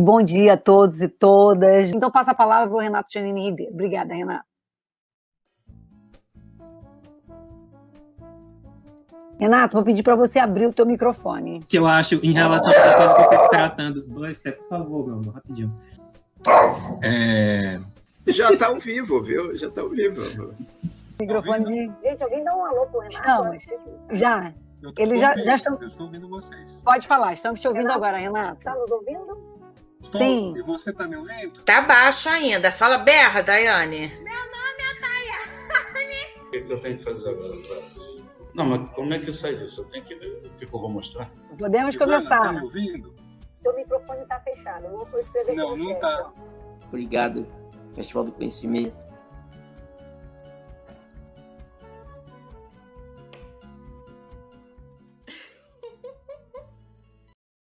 Bom dia a todos e todas. Então passa a palavra para o Renato Janine Ribeiro. Obrigada, Renato. Renato, vou pedir para você abrir o teu microfone. que eu acho em relação a essa coisa que você está tratando. Dois, por favor, meu amor, rapidinho. É, Já tá ao vivo, viu? Já tá ao vivo. Microfone de. Gente, alguém dá um alô pro Renato? Estamos. Já. Eu tô Ele já- ouvindo, já estão- Eu estou ouvindo vocês. Pode falar, estamos te ouvindo Renato. agora, Renato. Tá nos ouvindo? Sim. E você tá me ouvindo? Tá baixo ainda. Fala berra, Daiane. O que, que eu tenho que fazer agora? Não, mas como é que sai disso? Eu tenho que ver o que, que eu vou mostrar. Podemos Ivana, Tá começar. me ouvindo? Seu microfone tá fechado. Eu não vou escrever Não, não tá. Obrigado, Festival do Conhecimento.